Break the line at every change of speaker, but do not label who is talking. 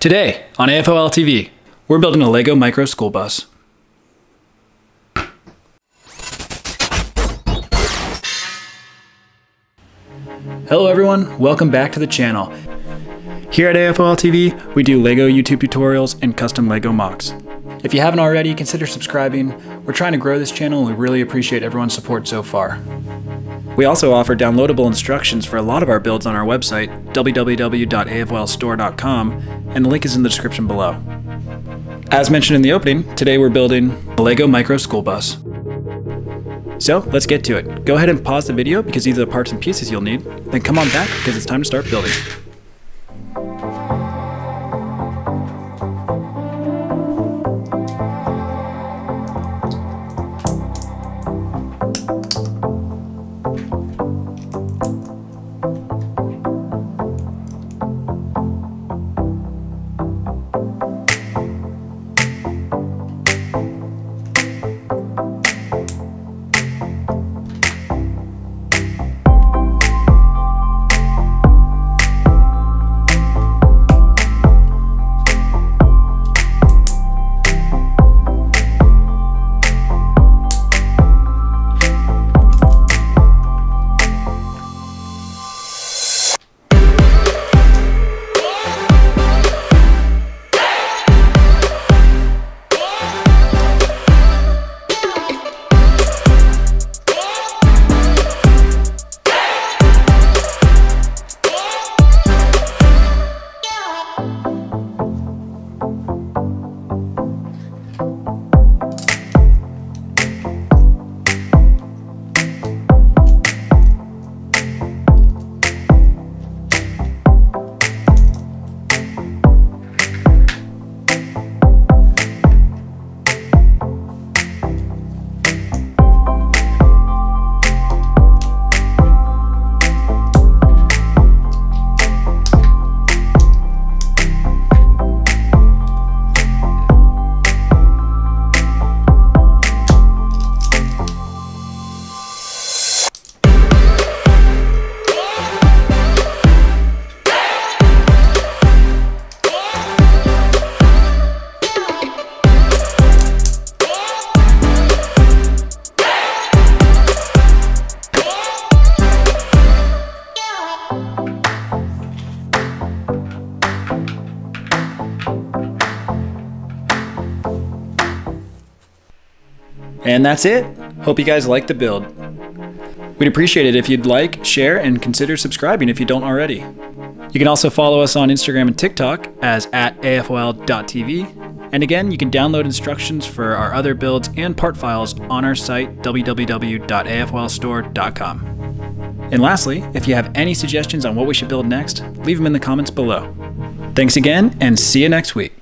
Today on AFOL TV, we're building a LEGO Micro School Bus. Hello everyone, welcome back to the channel. Here at AFOL TV, we do LEGO YouTube tutorials and custom LEGO MOCs. If you haven't already, consider subscribing. We're trying to grow this channel and we really appreciate everyone's support so far. We also offer downloadable instructions for a lot of our builds on our website, www.afolstore.com, and the link is in the description below. As mentioned in the opening, today we're building a LEGO Micro School Bus. So let's get to it. Go ahead and pause the video because these are the parts and pieces you'll need, then come on back because it's time to start building. And that's it. Hope you guys liked the build. We'd appreciate it if you'd like, share, and consider subscribing if you don't already. You can also follow us on Instagram and TikTok as at afol.tv. And again, you can download instructions for our other builds and part files on our site, www.afolstore.com. And lastly, if you have any suggestions on what we should build next, leave them in the comments below. Thanks again, and see you next week.